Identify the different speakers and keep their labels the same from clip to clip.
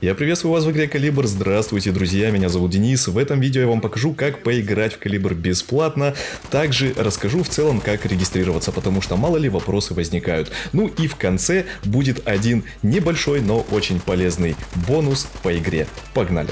Speaker 1: Я приветствую вас в игре Калибр, здравствуйте, друзья, меня зовут Денис. В этом видео я вам покажу, как поиграть в Калибр бесплатно. Также расскажу в целом, как регистрироваться, потому что мало ли вопросы возникают. Ну и в конце будет один небольшой, но очень полезный бонус по игре. Погнали!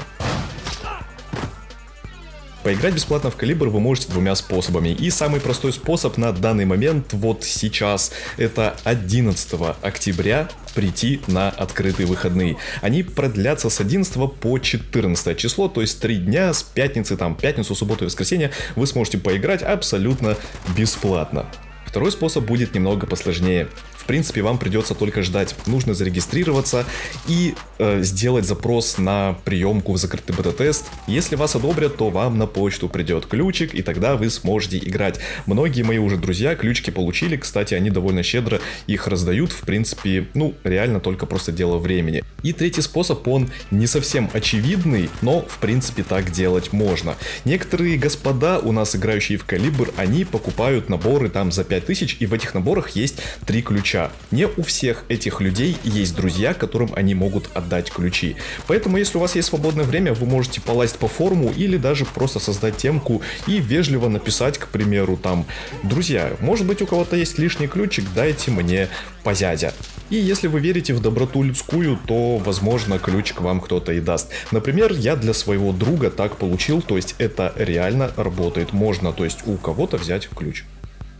Speaker 1: Поиграть бесплатно в Калибр вы можете двумя способами. И самый простой способ на данный момент, вот сейчас, это 11 октября прийти на открытые выходные. Они продлятся с 11 по 14 число, то есть 3 дня с пятницы, там, пятницу, субботу и воскресенье вы сможете поиграть абсолютно бесплатно. Второй способ будет немного посложнее. В принципе, вам придется только ждать. Нужно зарегистрироваться и э, сделать запрос на приемку в закрытый бета-тест. Если вас одобрят, то вам на почту придет ключик, и тогда вы сможете играть. Многие мои уже друзья ключики получили, кстати, они довольно щедро их раздают. В принципе, ну, реально только просто дело времени. И третий способ, он не совсем очевидный, но, в принципе, так делать можно. Некоторые господа, у нас играющие в Калибр, они покупают наборы там за 5000, и в этих наборах есть три ключа ключа. Не у всех этих людей есть друзья, которым они могут отдать ключи. Поэтому, если у вас есть свободное время, вы можете полазить по форуму или даже просто создать темку и вежливо написать, к примеру, там, друзья, может быть у кого-то есть лишний ключик, дайте мне позядя. И если вы верите в доброту людскую, то, возможно, ключик вам кто-то и даст. Например, я для своего друга так получил, то есть это реально работает. Можно, то есть у кого-то взять ключ.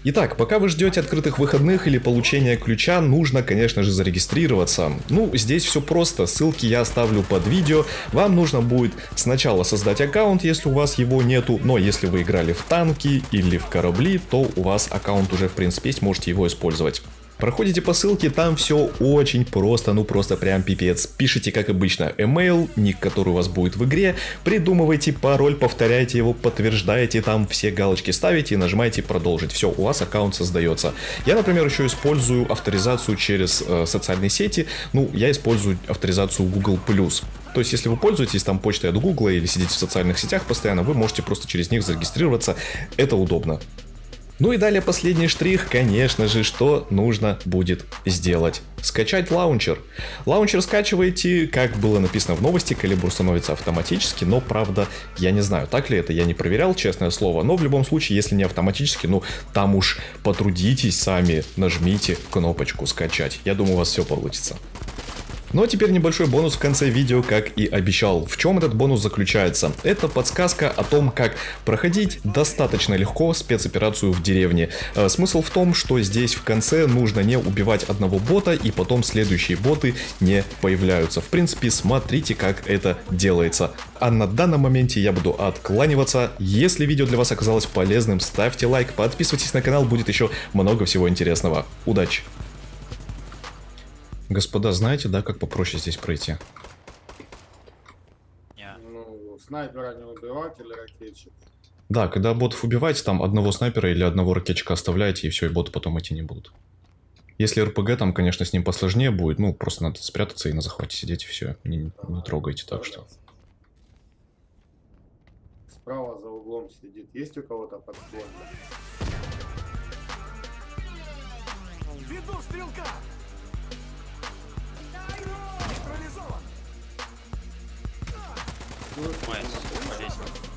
Speaker 1: Итак, пока вы ждете открытых выходных или получения ключа, нужно, конечно же, зарегистрироваться. Ну, здесь все просто, ссылки я оставлю под видео. Вам нужно будет сначала создать аккаунт, если у вас его нету, но если вы играли в танки или в корабли, то у вас аккаунт уже, в принципе, есть, можете его использовать. Проходите по ссылке, там все очень просто, ну просто прям пипец. Пишите, как обычно, email, ник, который у вас будет в игре, придумывайте пароль, повторяйте его, подтверждаете, там все галочки ставите и нажимаете продолжить. Все, у вас аккаунт создается. Я, например, еще использую авторизацию через э, социальные сети, ну, я использую авторизацию Google+. То есть, если вы пользуетесь там почтой от Google или сидите в социальных сетях постоянно, вы можете просто через них зарегистрироваться. Это удобно. Ну и далее последний штрих, конечно же, что нужно будет сделать. Скачать лаунчер. Лаунчер скачиваете, как было написано в новости, калибр становится автоматически, но правда, я не знаю, так ли это, я не проверял, честное слово, но в любом случае, если не автоматически, ну там уж потрудитесь сами, нажмите кнопочку скачать. Я думаю, у вас все получится. Ну а теперь небольшой бонус в конце видео, как и обещал. В чем этот бонус заключается? Это подсказка о том, как проходить достаточно легко спецоперацию в деревне. Э, смысл в том, что здесь в конце нужно не убивать одного бота, и потом следующие боты не появляются. В принципе, смотрите, как это делается. А на данном моменте я буду откланиваться. Если видео для вас оказалось полезным, ставьте лайк, подписывайтесь на канал, будет еще много всего интересного. Удачи! Господа, знаете, да, как попроще здесь пройти?
Speaker 2: Ну, снайпера не убивать или ракетчик?
Speaker 1: Да, когда ботов убиваете, там одного снайпера или одного ракетчика оставляете, и все, и боты потом идти не будут. Если РПГ, там, конечно, с ним посложнее будет, ну, просто надо спрятаться и на захвате сидеть, и все, не, не трогайте, так что...
Speaker 2: Справа за углом сидит. Есть у кого-то подстрел?
Speaker 3: Веду стрелка!
Speaker 4: West.